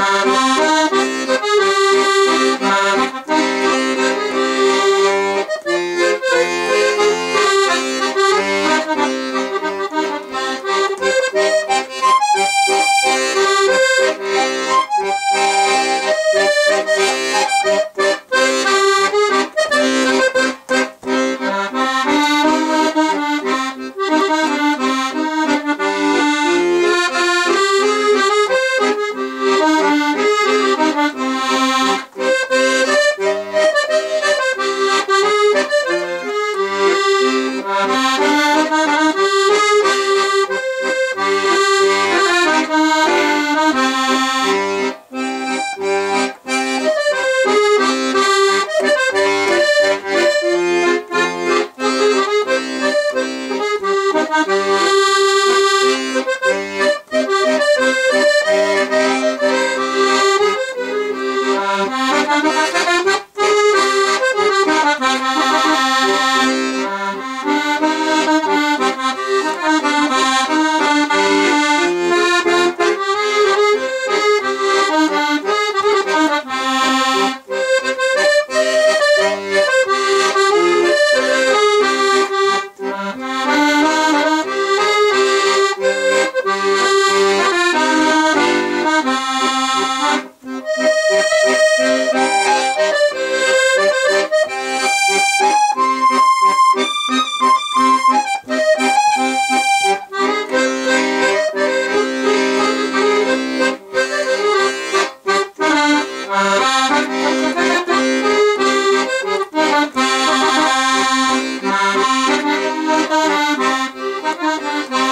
Música Música Bye.